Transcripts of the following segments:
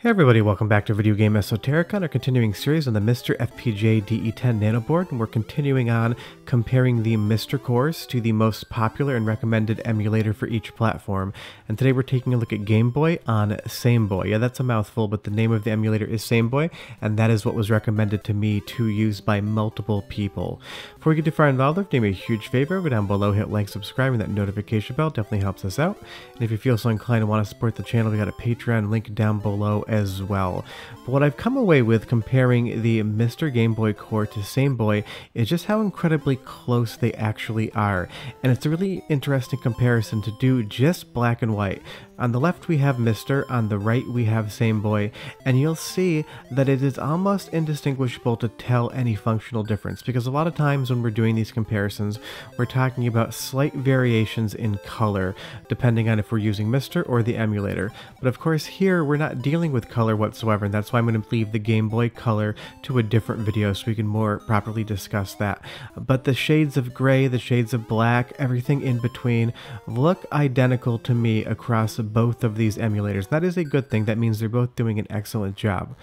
Hey everybody, welcome back to Video Game Esoterica on our continuing series on the MiSTer FPGA DE10 nanoboard, and we're continuing on comparing the MiSTer cores to the most popular and recommended emulator for each platform. And today we're taking a look at Game Boy on SameBoy. Yeah, that's a mouthful, but the name of the emulator is SameBoy, and that is what was recommended to me to use by multiple people. Before we get too far involved, do me a huge favor, go down below, hit like, subscribe, and that notification bell definitely helps us out. And if you feel so inclined and want to support the channel, we got a Patreon link down below as well. But what I've come away with comparing the MiSTer Game Boy core to SameBoy is just how incredibly close they actually are. And it's a really interesting comparison to do just black and white. On the left we have MiSTer, on the right we have SameBoy, and you'll see that it is almost indistinguishable to tell any functional difference because a lot of times when we're doing these comparisons, we're talking about slight variations in color, depending on if we're using MiSTer or the emulator. But of course here we're not dealing with color whatsoever, and that's why I'm going to leave the Game Boy Color to a different video so we can more properly discuss that. But the shades of gray, the shades of black, everything in between look identical to me across both of these emulators. That is a good thing. That means they're both doing an excellent job.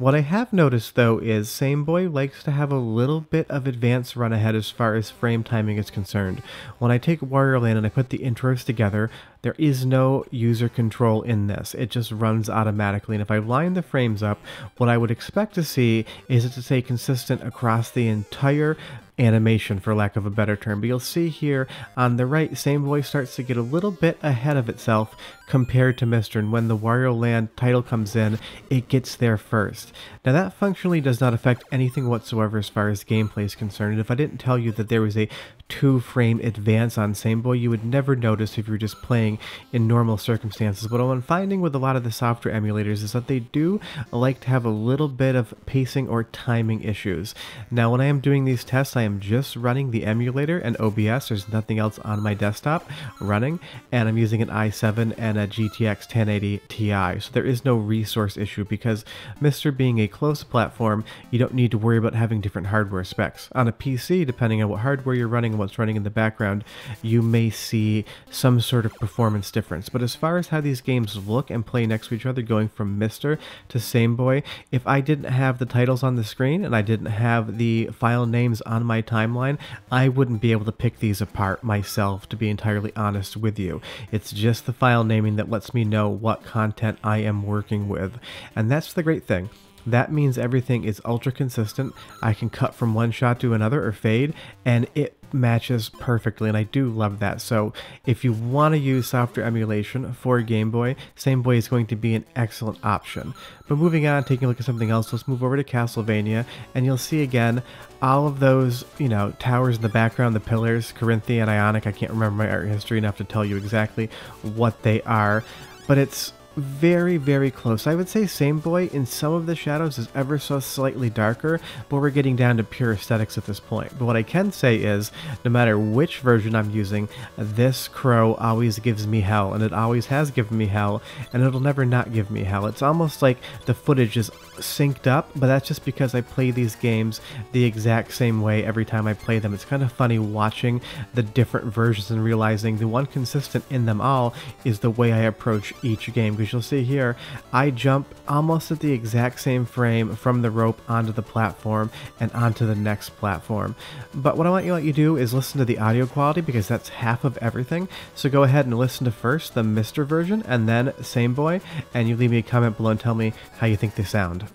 What I have noticed though is SameBoy likes to have a little bit of advance run ahead as far as frame timing is concerned. When I take Wario Land and I put the intros together, there is no user control in this. It just runs automatically. And if I line the frames up, what I would expect to see is it to stay consistent across the entire animation for lack of a better term. But you'll see here on the right, SameBoy starts to get a little bit ahead of itself compared to MiSTer. And when the Wario Land title comes in, it gets there first. Now that functionally does not affect anything whatsoever as far as gameplay is concerned. If I didn't tell you that there was a two frame advance on SameBoy, you would never notice if you're just playing in normal circumstances. But what I'm finding with a lot of the software emulators is that they do like to have a little bit of pacing or timing issues. Now when I am doing these tests, I am just running the emulator and OBS. There's nothing else on my desktop running, and I'm using an i7 and a GTX 1080 Ti. So there is no resource issue because MiSTer being a closed platform, you don't need to worry about having different hardware specs. On a PC, depending on what hardware you're running what's running in the background, you may see some sort of performance difference. But as far as how these games look and play next to each other, going from MiSTer to SameBoy, if I didn't have the titles on the screen and I didn't have the file names on my timeline, I wouldn't be able to pick these apart myself, to be entirely honest with you. It's just the file naming that lets me know what content I am working with. And that's the great thing. That means everything is ultra consistent. I can cut from one shot to another or fade, and it matches perfectly and I do love that. So if you want to use software emulation for Game Boy, SameBoy is going to be an excellent option. But moving on, taking a look at something else, let's move over to Castlevania and you'll see again all of those, you know, towers in the background, the pillars, Corinthian, Ionic, I can't remember my art history enough to tell you exactly what they are, but it's very, very close. I would say SameBoy in some of the shadows is ever so slightly darker, but we're getting down to pure aesthetics at this point. But what I can say is, no matter which version I'm using, this crow always gives me hell, and it always has given me hell, and it'll never not give me hell. It's almost like the footage is synced up, but that's just because I play these games the exact same way every time I play them. It's kind of funny watching the different versions and realizing the one consistent in them all is the way I approach each game because you'll see here, I jump almost at the exact same frame from the rope onto the platform and onto the next platform. But what I want you to let you do is listen to the audio quality because that's half of everything. So go ahead and listen to first the MiSTer version and then SameBoy, and you leave me a comment below and tell me how you think they sound.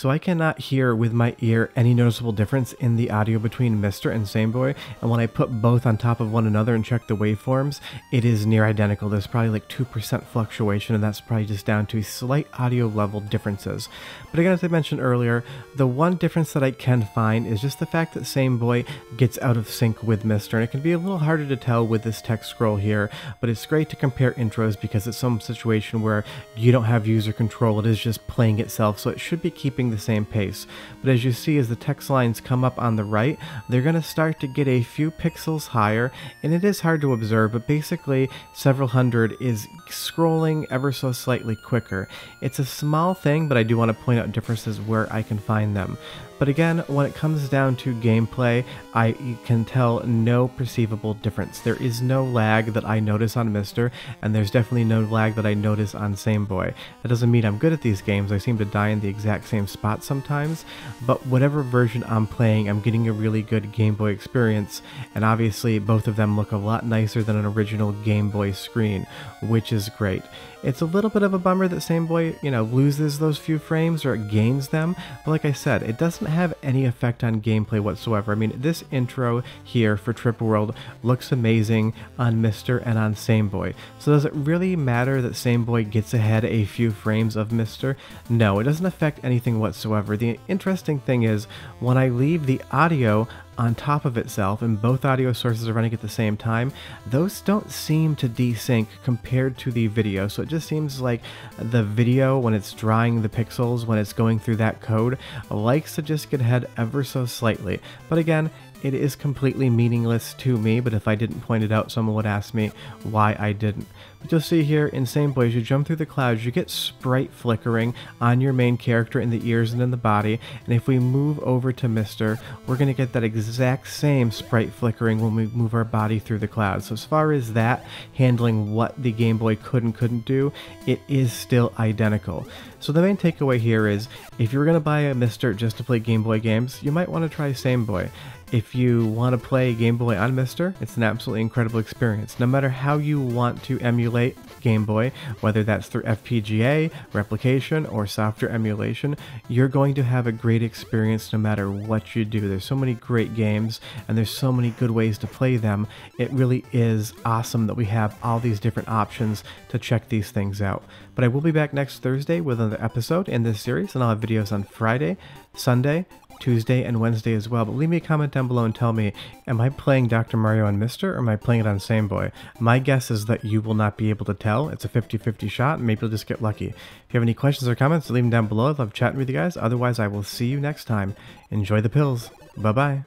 So I cannot hear with my ear any noticeable difference in the audio between MiSTer and Sameboy, and when I put both on top of one another and check the waveforms, it is near identical. There's probably like 2% fluctuation, and that's probably just down to slight audio level differences. But again, as I mentioned earlier, the one difference that I can find is just the fact that Sameboy gets out of sync with MiSTer And it can be a little harder to tell with this text scroll here, but it's great to compare intros because it's some situation where you don't have user control, it is just playing itself, so it should be keeping the same pace. But as you see, as the text lines come up on the right, they're going to start to get a few pixels higher, and it is hard to observe, but basically several hundred is scrolling ever so slightly quicker. It's a small thing, but I do want to point out differences where I can find them. But again, when it comes down to gameplay, I can tell no perceivable difference. There is no lag that I notice on MiSTer, and there's definitely no lag that I notice on SameBoy. That doesn't mean I'm good at these games, I seem to die in the exact same spot sometimes, but whatever version I'm playing, I'm getting a really good Game Boy experience, and obviously both of them look a lot nicer than an original Game Boy screen, which is great. It's a little bit of a bummer that SameBoy, you know, loses those few frames or gains them, but like I said, it doesn't have any effect on gameplay whatsoever. I mean, this intro here for Trip World looks amazing on MiSTer and on SameBoy. So does it really matter that SameBoy gets ahead a few frames of MiSTer? No, it doesn't affect anything whatsoever. The interesting thing is, when I leave the audio on top of itself and both audio sources are running at the same time, those don't seem to desync compared to the video. So it just seems like the video, when it's drawing the pixels, when it's going through that code, likes to just get ahead ever so slightly. But again, it is completely meaningless to me, but if I didn't point it out, someone would ask me why I didn't. But you'll see here, in Sameboy, as you jump through the clouds, you get sprite flickering on your main character in the ears and in the body, and if we move over to MiSTer, we're going to get that exact same sprite flickering when we move our body through the clouds. So as far as that, handling what the Game Boy could and couldn't do, it is still identical. So the main takeaway here is, if you're going to buy a MiSTer just to play Game Boy games, you might want to try Sameboy. If you want to play Game Boy on MiSTer, it's an absolutely incredible experience. No matter how you want to emulate Game Boy, whether that's through FPGA, replication, or software emulation, you're going to have a great experience no matter what you do. There's so many great games and there's so many good ways to play them. It really is awesome that we have all these different options to check these things out. But I will be back next Thursday with another episode in this series, and I'll have videos on Friday, Sunday, Tuesday, and Wednesday as well. But leave me a comment down below and tell me, am I playing Dr. Mario on MiSTer or am I playing it on Sameboy? My guess is that you will not be able to tell. It's a 50-50 shot, maybe you'll just get lucky. If you have any questions or comments, leave them down below. I love chatting with you guys. Otherwise, I will see you next time. Enjoy the pills. Bye-bye.